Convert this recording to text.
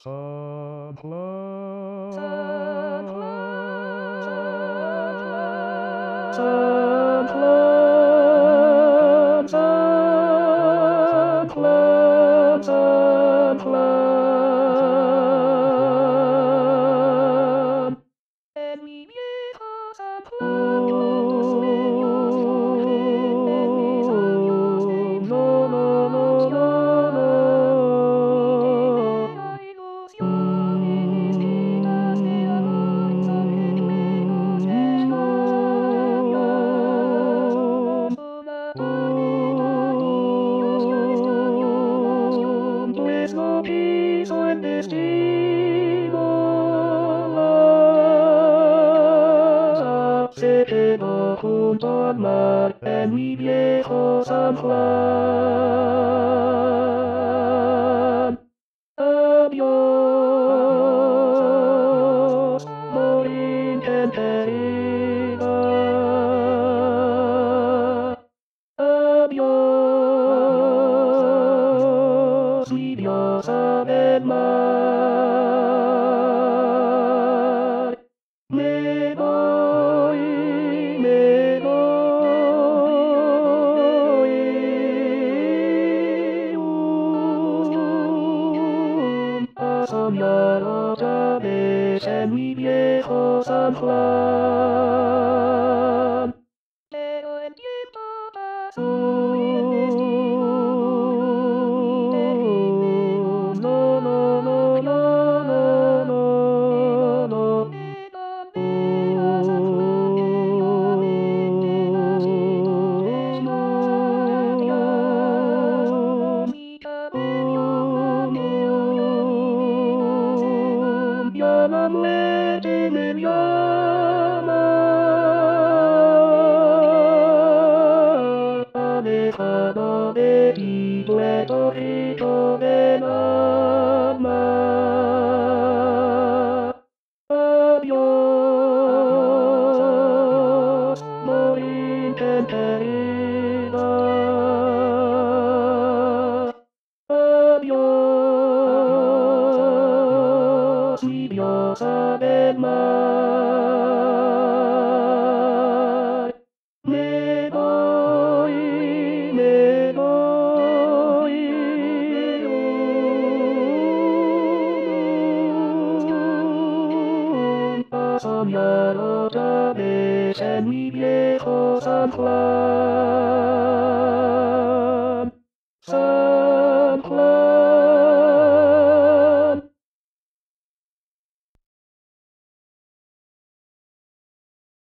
Subclub. Subclub, subclub, subclub. Junto al mar en mi viejo San Juan. Adiós, morir en herida. Adiós, mi diosa del mar. Me voy, me voy. A soñar otra vez en mi viejo. Adiós, morir mi diosa del mar. Me voy, me viejo San Juan. San